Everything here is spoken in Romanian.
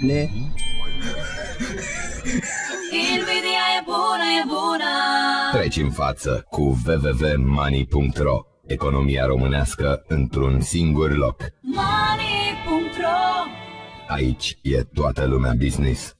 Ne. E bună, e bună. Treci în față cu www.money.ro Economia românească într-un singur loc. Money.ro Aici e toată lumea business.